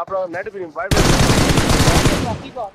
அப்புறம் நடுப்பிரியும் பாய் பாய்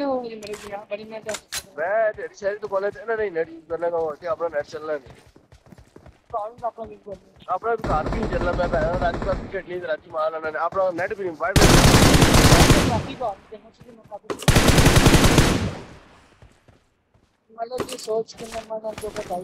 ನೆಟ್ ಎಡಿ ಸೈಡ್ ಕಾಲೇಜ್ ಏನ ನೈ ನೆಟ್ ಬರ್ಲೇ ನಾವು ಅಷ್ಟೇ ಅಪ್ರ ನೆಟ್ ಚಲ್ಲ ನೈ ಕಾಲೇಜ್ ಅಪ್ರ ಬಿಗ್ ಅಪ್ರ ಕಾರ್ಪಿಂಗ್ ಚಲ್ಲ ಮೇ ಬಾ ರಾಜ್ ಕಾ ಕ್ರಿಕೆಟ್ ಲೀಗ್ ರಾಜ್ ಮಾಲ ನೈ ಅಪ್ರ ನೆಟ್ ಬಿಗ್ ಬಾಯ್ मतलब ये सोच के मैं मतलब जो बताई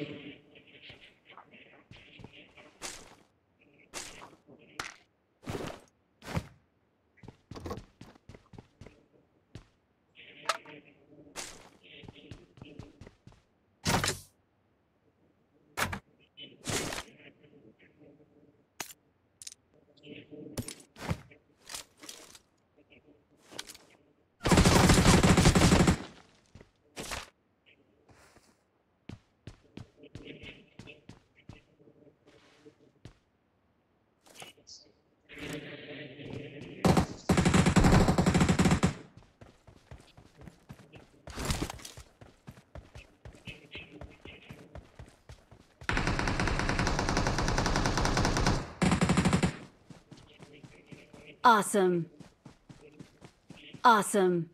Thank you. Awesome. Awesome.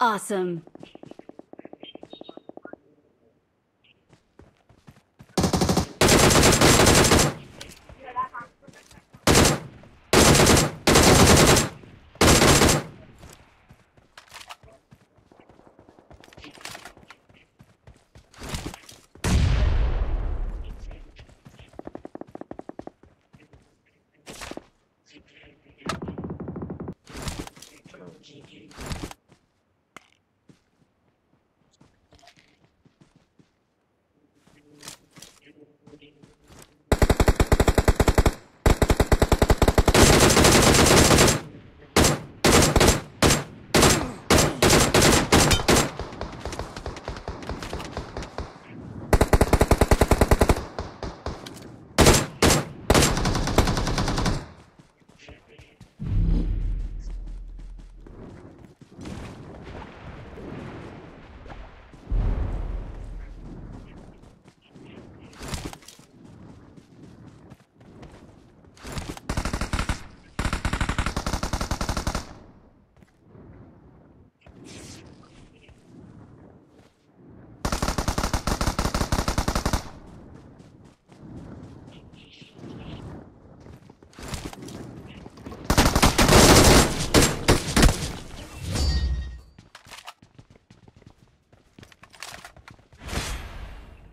Awesome.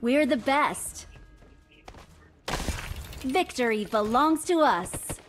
We're the best. Victory belongs to us.